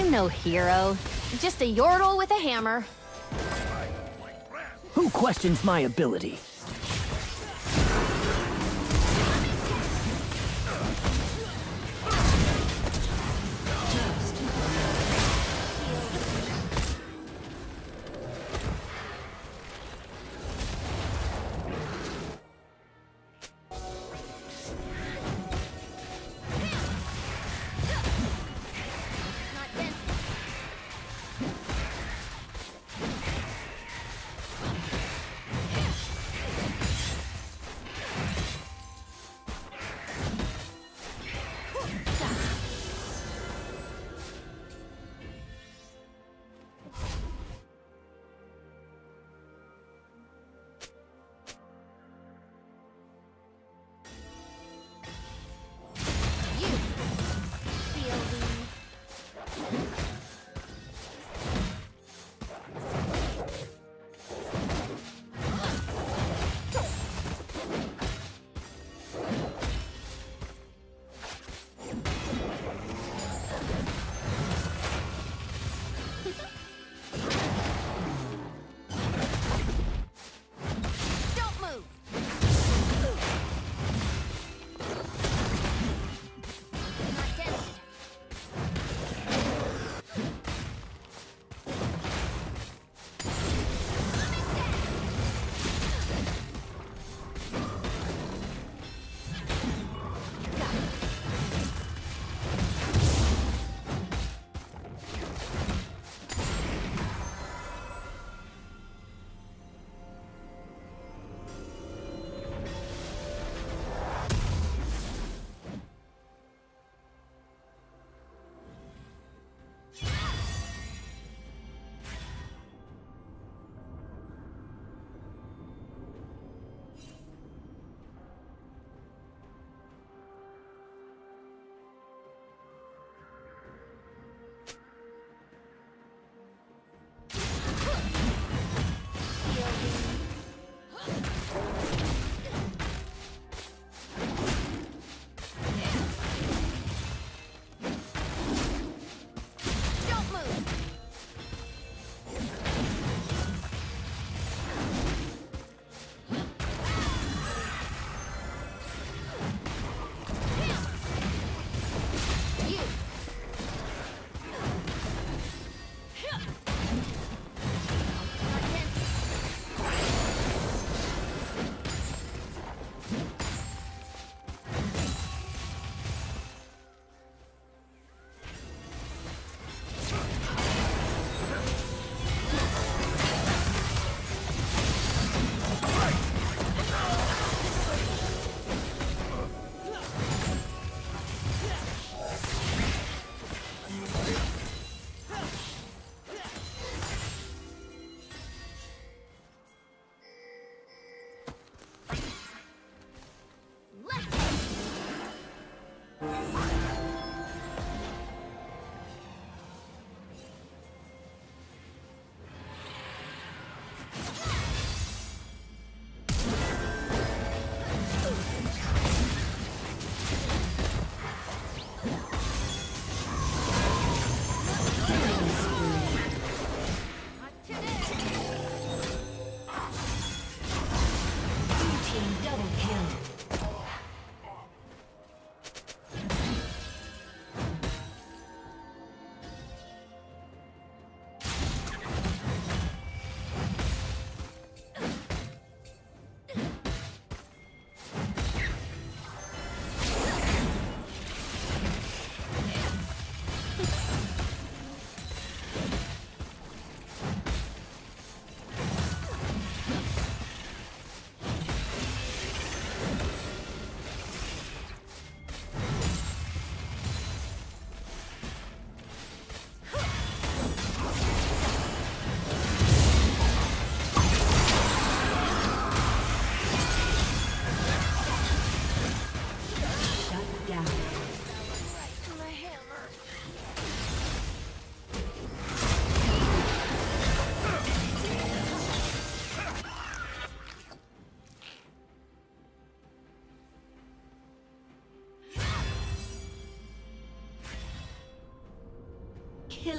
I'm no hero. Just a yordle with a hammer. Who questions my ability?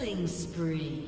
Killing spree.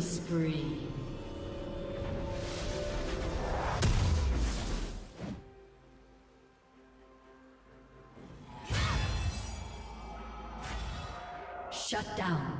Spree. Shut down.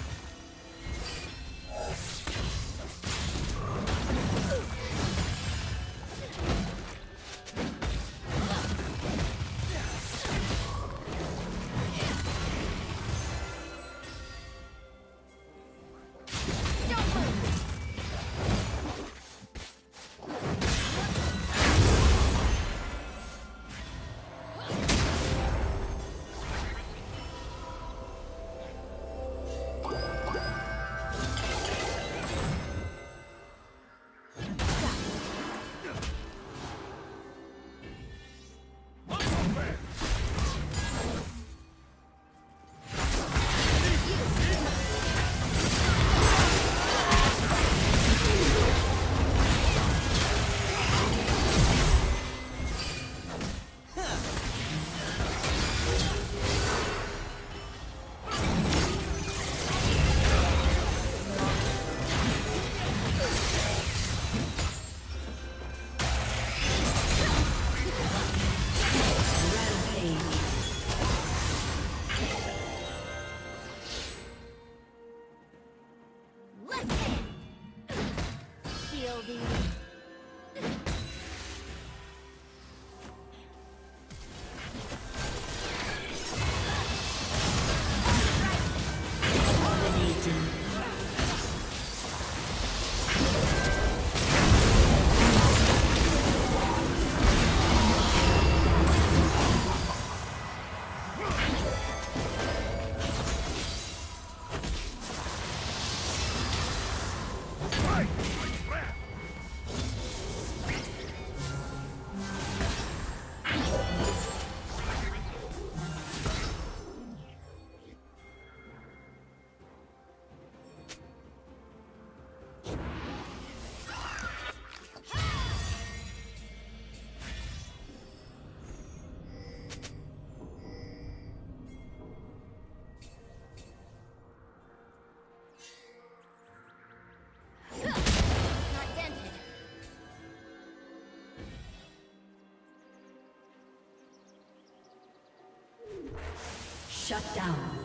Shut down.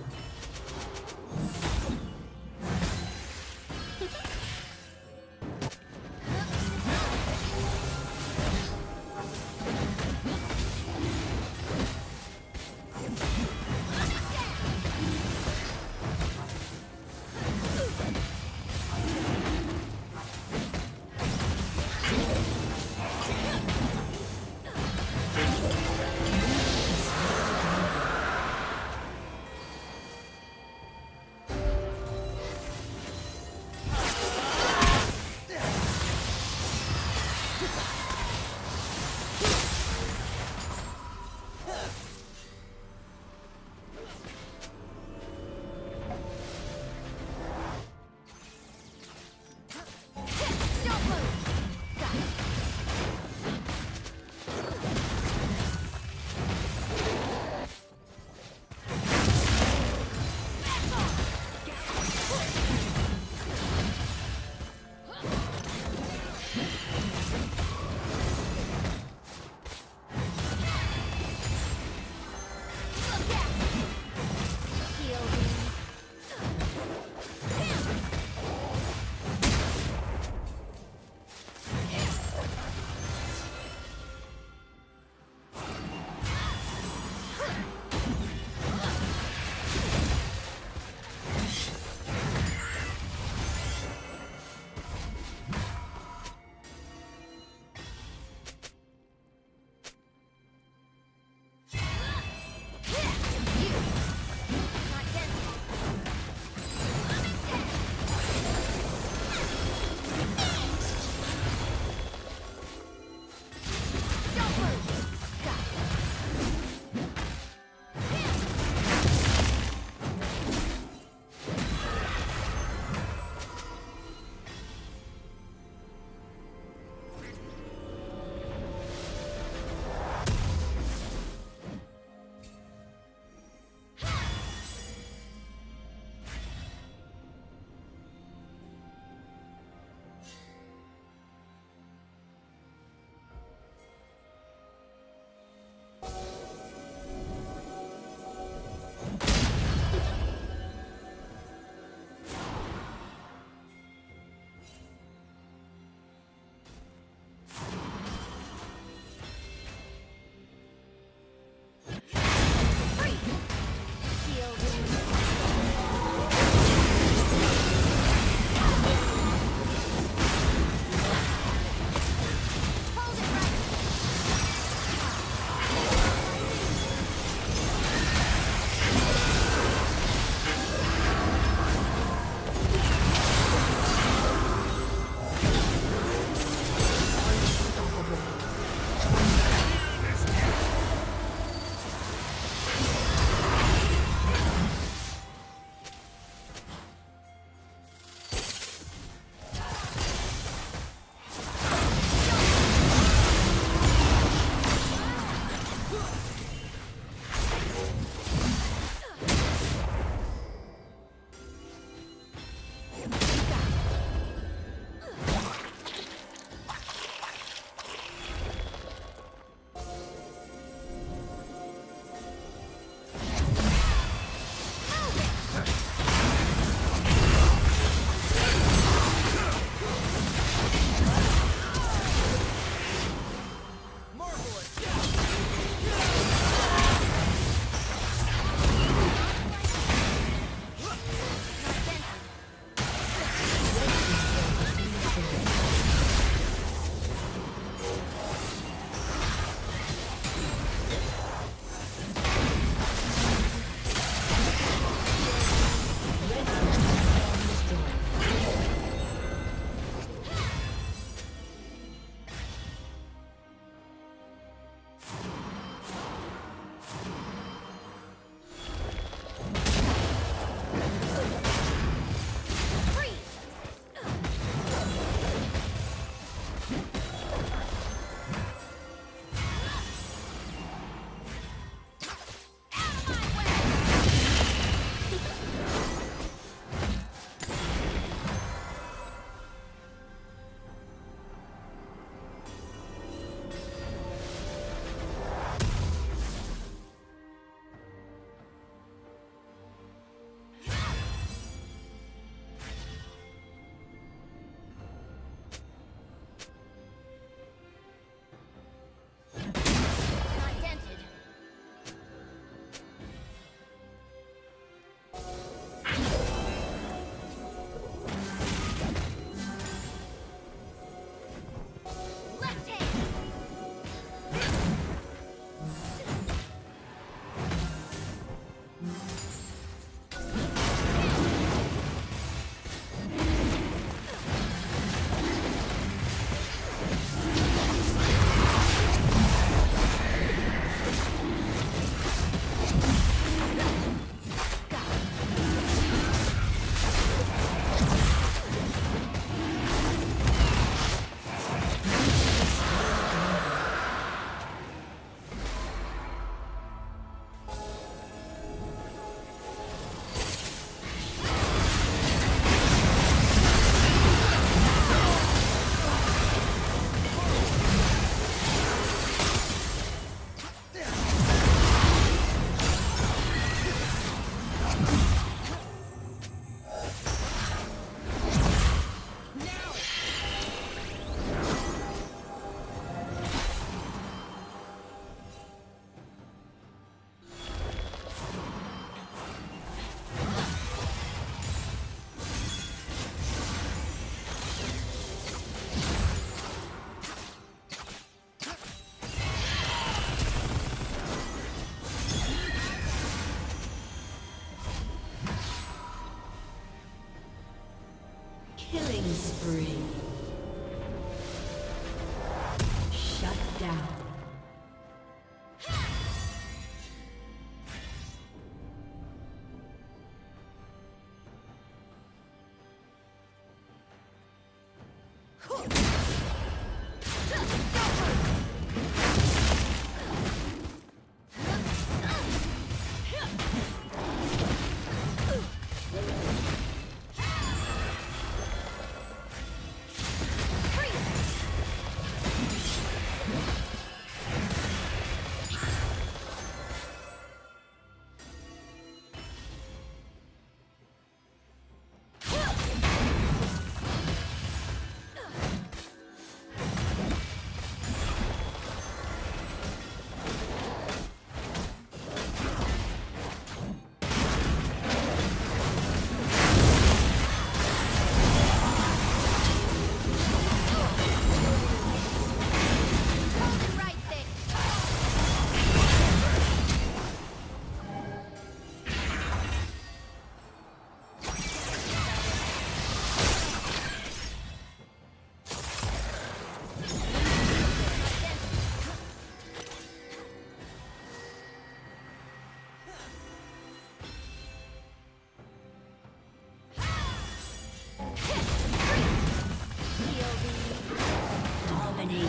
Spree. Shut down.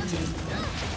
Dominating.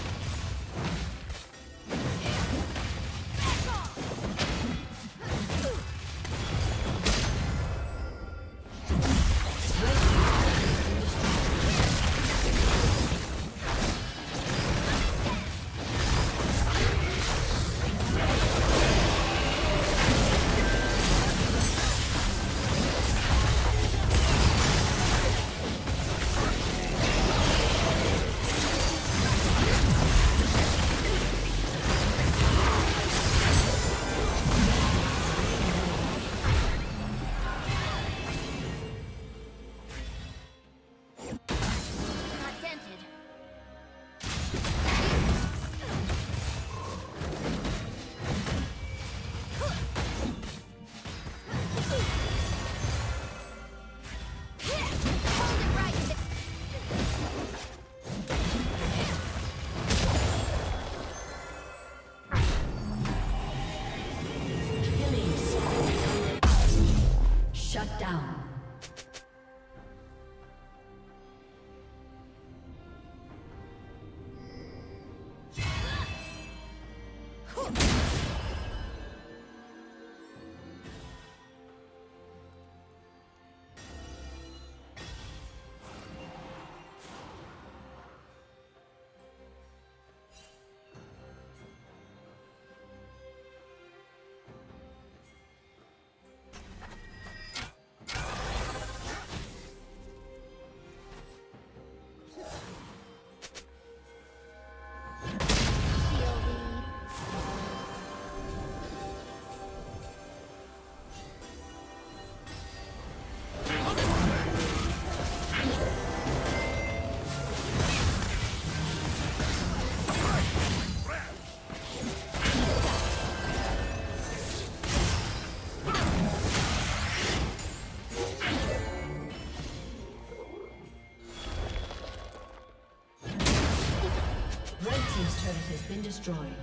Destroyed.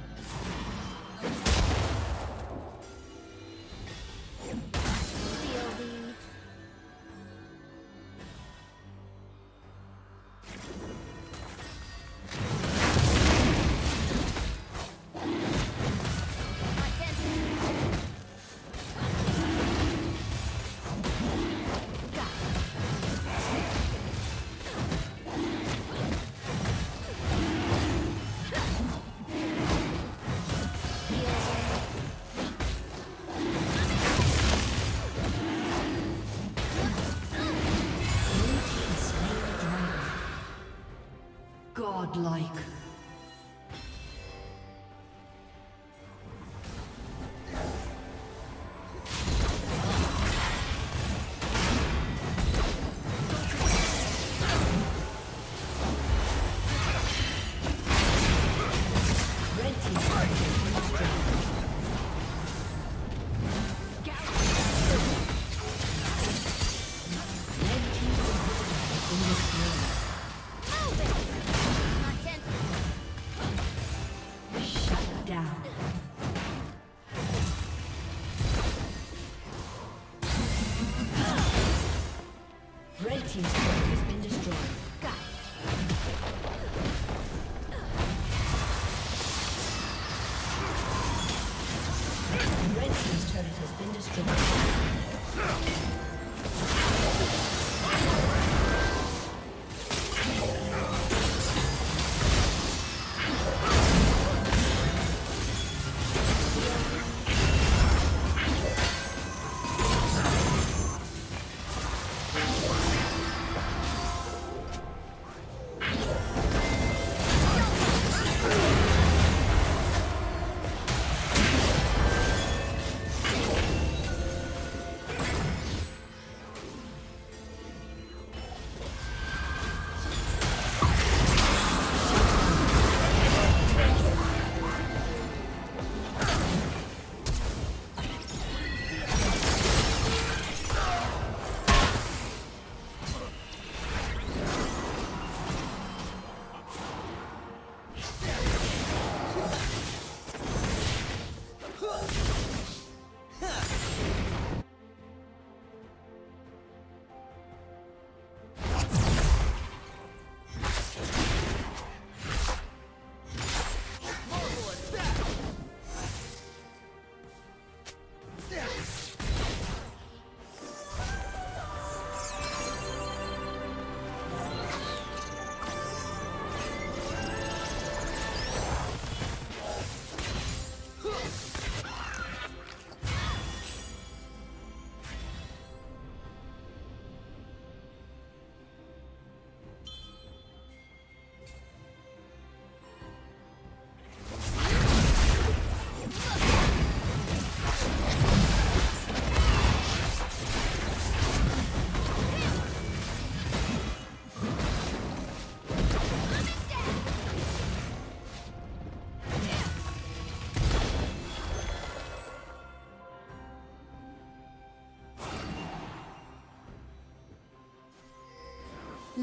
Godlike. 있습니다.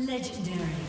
Legendary.